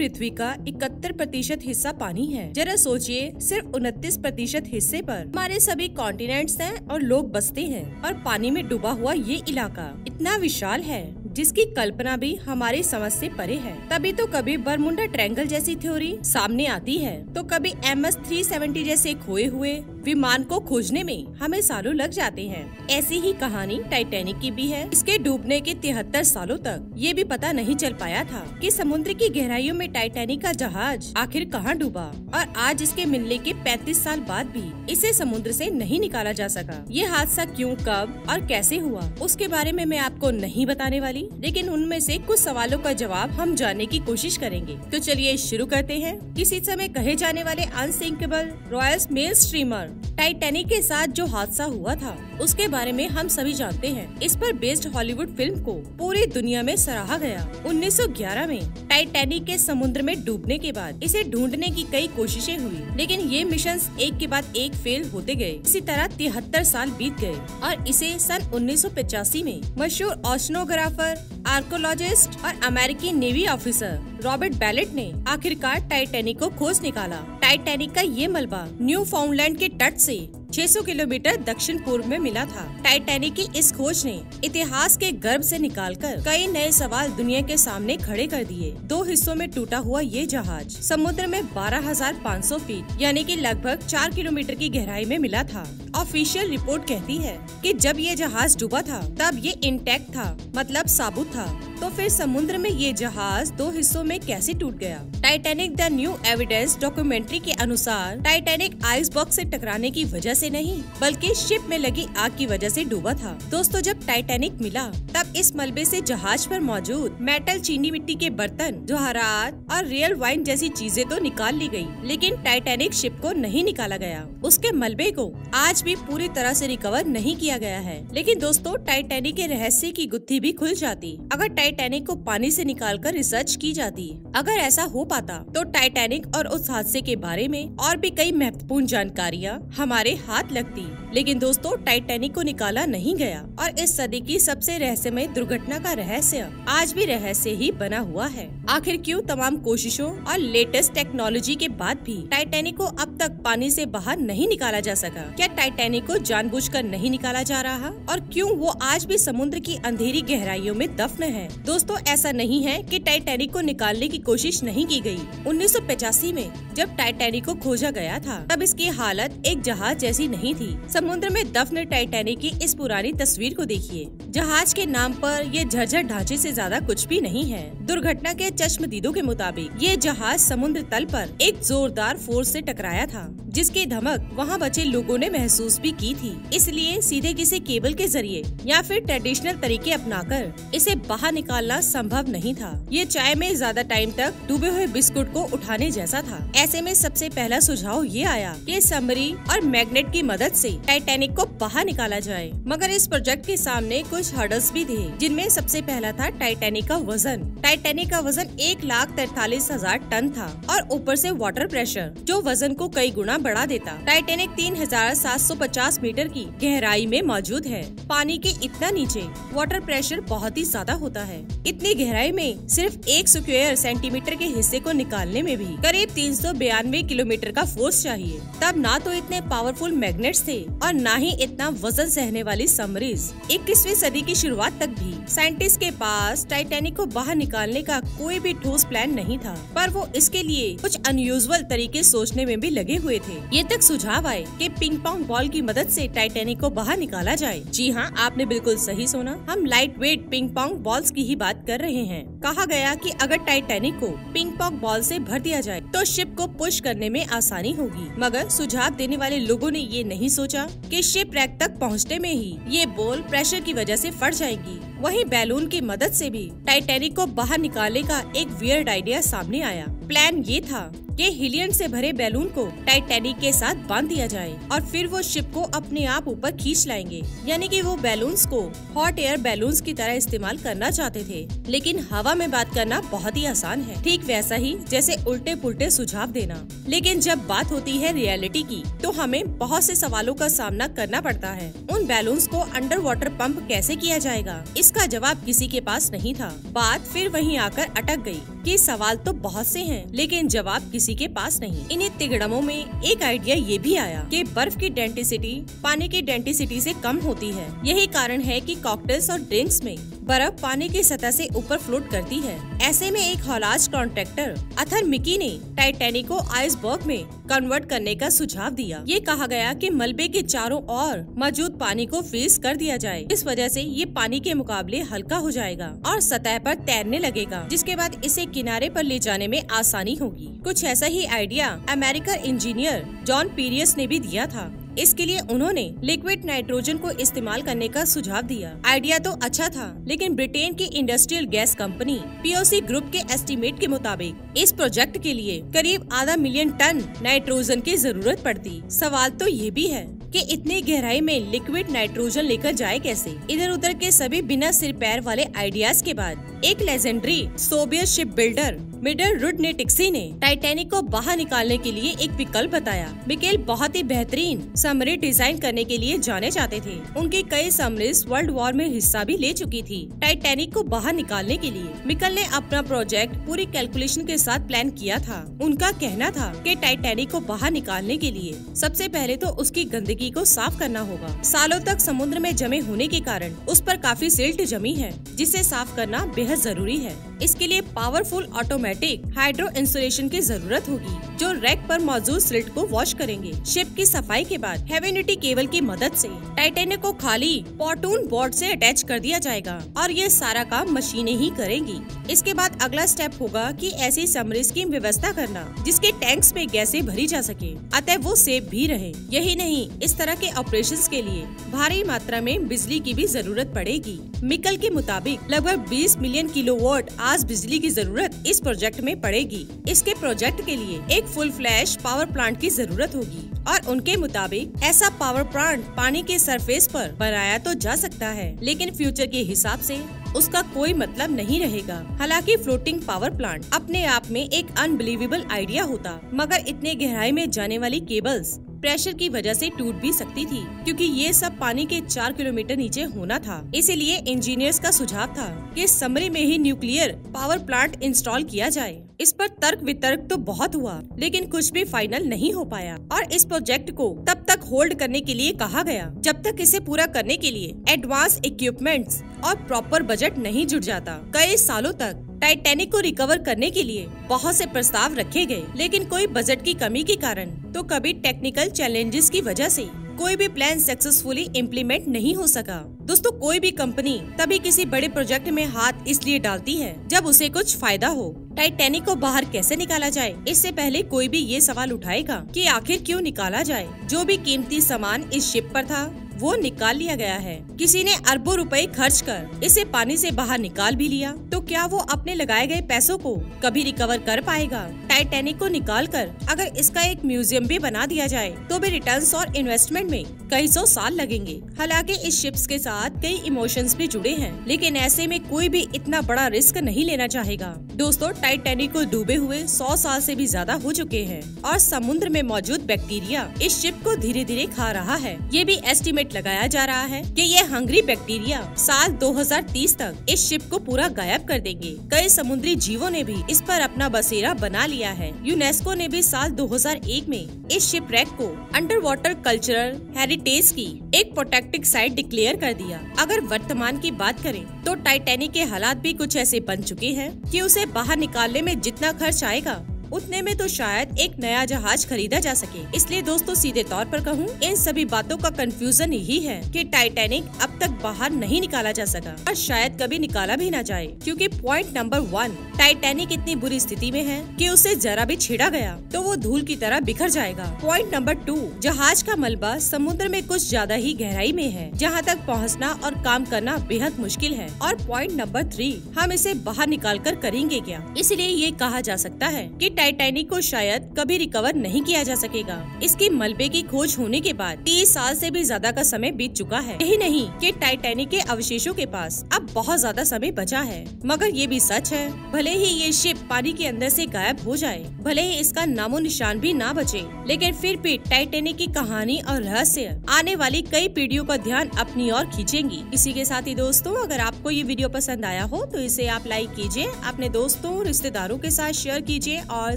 पृथ्वी का इकहत्तर प्रतिशत हिस्सा पानी है। जरा सोचिए, सिर्फ़ उनतीस प्रतिशत हिस्से पर। हमारे सभी कॉन्टिनेंट्स हैं और लोग बसते हैं, और पानी में डूबा हुआ ये इलाका इतना विशाल है, जिसकी कल्पना भी हमारी समझ से परे है। तभी तो कभी बरमुंडा ट्रैंगल जैसी थ्योरी सामने आती है तो कभी एम एस थ्री सेवेंटी जैसे खोए हुए विमान को खोजने में हमें सालों लग जाते हैं। ऐसी ही कहानी टाइटैनिक की भी है। इसके डूबने के तिहत्तर सालों तक ये भी पता नहीं चल पाया था कि समुद्र की गहराइयों में टाइटैनिक का जहाज़ आखिर कहाँ डूबा और आज इसके मिलने के 35 साल बाद भी इसे समुद्र से नहीं निकाला जा सका। ये हादसा क्यों, कब और कैसे हुआ, उसके बारे में मैं आपको नहीं बताने वाली, लेकिन उनमें से कुछ सवालों का जवाब हम जानने की कोशिश करेंगे। तो चलिए शुरू करते हैं। किसी समय कहे जाने वाले unsinkable royal mail steamer Titanic के साथ जो हादसा हुआ था, उसके बारे में हम सभी जानते हैं। इस पर बेस्ड हॉलीवुड फ़िल्म को पूरी दुनिया में सराहा गया। 1911 में टाइटैनिक के समुद्र में डूबने के बाद इसे ढूँढने की कई कोशिशें हुई, लेकिन ये मिशन एक के बाद एक फेल होते गए। इसी तरह तिहत्तर साल बीत गए और इसे सन उन्नीस सौ पचासी में मशहूर ऑस्नोग्राफर आर्कोलॉजिस्ट और अमेरिकी नेवी ऑफिसर रॉबर्ट बैलेट ने आखिरकार टाइटैनिक को खोज निकाला। टाइटैनिक का ये मलबा न्यू फाउंडलैंड के तट से 600 किलोमीटर दक्षिण पूर्व में मिला था। टाइटैनिक की इस खोज ने इतिहास के गर्भ से निकालकर कई नए सवाल दुनिया के सामने खड़े कर दिए। दो हिस्सों में टूटा हुआ ये जहाज़ समुद्र में 12,500 फीट यानी कि लगभग चार किलोमीटर की गहराई में मिला था। ऑफिशियल रिपोर्ट कहती है कि जब ये जहाज़ डूबा था तब ये इंटैक्ट था मतलब साबुत था। तो फिर समुद्र में ये जहाज़ दो हिस्सों में कैसे टूट गया? Titanic the new evidence documentary के अनुसार टाइटैनिक आइस बॉक्स से टकराने की वजह से नहीं, बल्कि शिप में लगी आग की वजह से डूबा था। दोस्तों, जब टाइटैनिक मिला, तब इस मलबे से जहाज़ पर मौजूद मेटल चीनी मिट्टी के बर्तन, जवाहरात और रियल वाइन जैसी चीज़ें तो निकाल ली गई लेकिन टाइटैनिक शिप को नहीं निकाला गया। उसके मलबे को आज भी पूरी तरह ऐसी रिकवर नहीं किया गया है। लेकिन दोस्तों टाइटैनिक के रहस्य की गुत्थी भी खुल जाती। अगर टाइटैनिक को पानी से निकालकर रिसर्च की जाती अगर ऐसा हो पाता तो टाइटैनिक और उस हादसे के बारे में और भी कई महत्वपूर्ण जानकारियाँ हमारे हाथ लगती। लेकिन दोस्तों टाइटैनिक को निकाला नहीं गया और इस सदी की सबसे रहस्यमय दुर्घटना का रहस्य आज भी रहस्य ही बना हुआ है। आखिर क्यों तमाम कोशिशों और लेटेस्ट टेक्नोलॉजी के बाद भी टाइटैनिक को अब तक पानी से बाहर नहीं निकाला जा सका? क्या टाइटैनिक को जानबूझकर नहीं निकाला जा रहा? और क्यों वो आज भी समुद्र की अंधेरी गहराइयों में दफन है? दोस्तों, ऐसा नहीं है कि टाइटैनिक को निकालने की कोशिश नहीं की गई। उन्नीस सौ पचासी में जब टाइटैनिक को खोजा गया था, तब इसकी हालत एक जहाज़ जैसी नहीं थी। समुद्र में दफन टाइटैनिक की इस पुरानी तस्वीर को देखिए। जहाज़ के नाम पर ये झरझर ढांचे से ज़्यादा कुछ भी नहीं है। दुर्घटना के चश्मदीदों के मुताबिक, ये जहाज़ समुद्र तल पर एक जोरदार फोर्स से टकराया था, जिसकी धमक वहाँ बचे लोगों ने महसूस भी की थी। इसलिए सीधे किसी केबल के ज़रिए या फिर ट्रेडिशनल तरीके अपनाकर इसे बाहर निकालना संभव नहीं था। ये चाय में ज़्यादा टाइम तक डूबे हुए बिस्कुट को उठाने जैसा था। ऐसे में सबसे पहला सुझाव ये आया कि समरी और मैग्नेट की मदद से टाइटैनिक को बाहर निकाला जाए। मगर इस प्रोजेक्ट के सामने कुछ हर्डल्स भी थे, जिनमें सबसे पहला था टाइटैनिक का वज़न। टाइटैनिक का वज़न एक लाख तैतालीस हज़ार टन था और ऊपर से वाटर प्रेशर जो वज़न को कई गुना बढ़ा देता। टाइटेनिक तीन हज़ार सात सौ पचास मीटर की गहराई में मौजूद है। पानी के इतना नीचे वाटर प्रेशर बहुत ही ज़्यादा होता है। इतनी गहराई में सिर्फ़ एक स्क्वायर सेंटीमीटर के हिस्से को निकालने में भी करीब तीन सौ बयानवे किलोमीटर का फोर्स चाहिए। तब ना तो इतने पावरफुल मैग्नेट्स थे और न ही इतना वज़न सहने वाली समरीज। इक्कीसवीं सदी की शुरुआत तक भी साइंटिस्ट के पास टाइटेनिक को बाहर निकालने का कोई भी ठोस प्लान नहीं था। पर वो इसके लिए कुछ अनयूजल तरीके सोचने में भी लगे हुए थे। ये तक सुझाव आए कि पिंग पोंग बॉल की मदद से टाइटेनिक को बाहर निकाला जाए। जी हाँ आपने बिल्कुल सही सुना। हम light weight ping pong balls की ही बात कर रहे हैं। कहा गया कि अगर टाइटैनिक को पिंग पॉक बॉल से भर दिया जाए तो शिप को पुश करने में आसानी होगी। मगर सुझाव देने वाले लोगों ने ये नहीं सोचा कि शिप रैक तक पहुँचने में ही ये बॉल प्रेशर की वजह से फट जाएगी। वहीं बैलून की मदद से भी टाइटैनिक को बाहर निकालने का एक वियर्ड आइडिया सामने आया। प्लान ये था कि हिलियन से भरे बैलून को टाइटैनिक के साथ बाँध दिया जाए और फिर वो शिप को अपने आप ऊपर खींच लाएँगे। यानी कि वो बैलून्स को हॉट एयर बैलून्स की तरह इस्तेमाल करना चाहते थे। लेकिन हवा में बात करना बहुत ही आसान है। ठीक वैसा ही जैसे उल्टे पुल्टे सुझाव देना। लेकिन जब बात होती है रियलिटी की तो हमें बहुत से सवालों का सामना करना पड़ता है। उन बैलून्स को अंडर वाटर पंप कैसे किया जाएगा? इसका जवाब किसी के पास नहीं था। बात फिर वहीं आकर अटक गई कि सवाल तो बहुत से हैं, लेकिन जवाब किसी के पास नहीं। इन्हें तिगड़मों में एक आइडिया ये भी आया कि बर्फ़ की डेंटिसिटी पानी की डेंटिसिटी से कम होती है। यही कारण है कि कॉकटेल्स और ड्रिंक्स में बर्फ़ पानी की सतह से ऊपर फ्लोट करती है। ऐसे में एक हौलाज कॉन्ट्रैक्टर अथर मिकी ने टाइटेनिक को आइसबर्ग में कन्वर्ट करने का सुझाव दिया। ये कहा गया कि मलबे के चारों ओर मौजूद पानी को फ्रीज कर दिया जाए। इस वजह से ये पानी के मुकाबले हल्का हो जाएगा और सतह पर तैरने लगेगा, जिसके बाद इसे किनारे पर ले जाने में आसानी होगी। कुछ ऐसा ही आइडिया अमेरिकन इंजीनियर जॉन पीरियस ने भी दिया था। इसके लिए उन्होंने लिक्विड नाइट्रोजन को इस्तेमाल करने का सुझाव दिया। आइडिया तो अच्छा था, लेकिन ब्रिटेन की industrial gas company POC group के एस्टीमेट के मुताबिक, इस प्रोजेक्ट के लिए करीब आधा मिलियन टन नाइट्रोजन की ज़रूरत पड़ती। सवाल तो ये भी है कि इतनी गहराई में लिक्विड नाइट्रोजन लेकर जाए कैसे? इधर उधर के सभी बिना सिर पैर वाले आइडियाज़ के बाद एक लेजेंडरी सोवियत शिप बिल्डर मिडल रुड ने टिक्सी ने टाइटेनिक को बाहर निकालने के लिए एक विकल्प बताया। मिकेल बहुत ही बेहतरीन समरी डिज़ाइन करने के लिए जाने जाते थे। उनकी कई समरीज वर्ल्ड वॉर में हिस्सा भी ले चुकी थी। टाइटेनिक को बाहर निकालने के लिए मिकल ने अपना प्रोजेक्ट पूरी कैलकुलेशन के साथ प्लान किया था। उनका कहना था कि टाइटेनिक को बाहर निकालने के लिए सबसे पहले तो उसकी गंदगी को साफ़ करना होगा। सालों तक समुद्र में जमे होने के कारण उस पर काफ़ी सिल्ट जमी है, जिसे साफ़ करना बेहद ज़रूरी है। इसके लिए पावरफुल ऑटोमेटिक हाइड्रो इंसुलेशन की ज़रूरत होगी, जो रैक पर मौजूद सिल्ट को वॉश करेंगे। शिप की सफ़ाई के बाद हेवेनिटी केबल की मदद से टाइटेनिक को खाली पॉटून बोर्ड से अटैच कर दिया जाएगा और ये सारा काम मशीनें ही करेंगी। इसके बाद अगला स्टेप होगा कि ऐसी समरिस की व्यवस्था करना, जिसके टैंक्स में गैसें भरी जा सके, अतः वो सेफ़ भी रहे। यही नहीं, इस तरह के ऑपरेशंस के लिए भारी मात्रा में बिजली की भी ज़रूरत पड़ेगी। मिकल के मुताबिक लगभग 20 मिलियन किलोवाट आज बिजली की ज़रूरत इस प्रोजेक्ट में पड़ेगी। इसके प्रोजेक्ट के लिए एक फुल फ्लैश पावर प्लांट की ज़रूरत होगी और उनके मुताबिक ऐसा पावर प्लांट पानी के सरफेस पर बनाया तो जा सकता है, लेकिन फ्यूचर के हिसाब से उसका कोई मतलब नहीं रहेगा। हालाँकि फ्लोटिंग पावर प्लांट अपने आप में एक अनबिलीवेबल आइडिया होता, मगर इतने गहराई में जाने वाली केबल्स प्रेशर की वजह से टूट भी सकती थी, क्योंकि ये सब पानी के चार किलोमीटर नीचे होना था। इसीलिए इंजीनियर्स का सुझाव था कि समरी में ही न्यूक्लियर पावर प्लांट इंस्टॉल किया जाए। इस पर तर्क वितर्क तो बहुत हुआ, लेकिन कुछ भी फाइनल नहीं हो पाया। और इस प्रोजेक्ट को तब तक होल्ड करने के लिए कहा गया, जब तक इसे पूरा करने के लिए एडवांस इक्विपमेंट्स और प्रॉपर बजट नहीं जुट जाता। कई सालों तक टाइटैनिक को रिकवर करने के लिए बहुत से प्रस्ताव रखे गए, लेकिन कोई बजट की कमी के कारण तो कभी टेक्निकल चैलेंजेस की वजह से कोई भी प्लान सक्सेसफुली इम्प्लीमेंट नहीं हो सका। दोस्तों, कोई भी कंपनी तभी किसी बड़े प्रोजेक्ट में हाथ इसलिए डालती है जब उसे कुछ फ़ायदा हो। टाइटैनिक को बाहर कैसे निकाला जाए? इससे पहले कोई भी ये सवाल उठाएगा कि आखिर क्यों निकाला जाए? जो भी कीमती सामान इस शिप पर था वो निकाल लिया गया है। किसी ने अरबों रुपए खर्च कर इसे पानी से बाहर निकाल भी लिया। तो क्या वो अपने लगाए गए पैसों को कभी रिकवर कर पाएगा? टाइटैनिक को निकाल कर अगर इसका एक म्यूज़ियम भी बना दिया जाए तो भी रिटर्न और इन्वेस्टमेंट में कई सौ साल लगेंगे। हालाँकि इस शिप्स के साथ कई इमोशंस भी जुड़े हैं, लेकिन ऐसे में कोई भी इतना बड़ा रिस्क नहीं लेना चाहेगा। दोस्तों टाइटैनिक को डूबे हुए सौ साल से भी ज़्यादा हो चुके हैं और समुद्र में मौजूद बैक्टीरिया इस शिप को धीरे धीरे खा रहा है। ये भी एस्टिमेट लगाया जा रहा है कि ये हंगरी बैक्टीरिया साल 2030 तक इस शिप को पूरा गायब कर देंगे। कई समुद्री जीवों ने भी इस पर अपना बसेरा बना लिया है। यूनेस्को ने भी साल 2001 में इस शिप रैक को अंडर वाटर कल्चरल हेरिटेज की एक प्रोटेक्टिव साइट डिक्लेयर कर दिया। अगर वर्तमान की बात करें तो टाइटेनिक के हालात भी कुछ ऐसे बन चुके हैं कि उसे बाहर निकालने में जितना खर्च आएगा उतने में तो शायद एक नया जहाज़ खरीदा जा सके। इसलिए दोस्तों, सीधे तौर पर कहूँ, इन सभी बातों का कंफ्यूजन यही है कि टाइटैनिक अब तक बाहर नहीं निकाला जा सका और शायद कभी निकाला भी ना जाए। क्योंकि पॉइंट नंबर वन टाइटैनिक इतनी बुरी स्थिति में है कि उसे जरा भी छेड़ा गया तो वो धूल की तरह बिखर जाएगा। पॉइंट नंबर टू जहाज़ का मलबा समुद्र में कुछ ज़्यादा ही गहराई में है, जहाँ तक पहुँचना और काम करना बेहद मुश्किल है। और पॉइंट नंबर थ्री हम इसे बाहर निकाल कर करेंगे क्या? इसलिए ये कहा जा सकता है कि टाइटैनिक को शायद कभी रिकवर नहीं किया जा सकेगा। इसके मलबे की खोज होने के बाद तीस साल से भी ज़्यादा का समय बीत चुका है। यही नहीं कि टाइटैनिक के अवशेषों के पास अब बहुत ज़्यादा समय बचा है। मगर ये भी सच है, भले ही ये शिप पानी के अंदर से गायब हो जाए, भले ही इसका नामो निशान भी ना बचे, लेकिन फिर भी टाइटेनिक की कहानी और रहस्य आने वाली कई पीढ़ियों का ध्यान अपनी ओर खींचेंगी। इसी के साथ ही दोस्तों, अगर आपको ये वीडियो पसंद आया हो तो इसे आप लाइक कीजिए, अपने दोस्तों रिश्तेदारों के साथ शेयर कीजिए और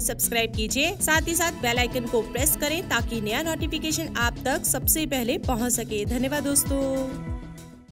सब्सक्राइब कीजिए। साथ ही साथ बेल आइकन को प्रेस करें ताकि नया नोटिफिकेशन आप तक सबसे पहले पहुँच सके। धन्यवाद दोस्तों।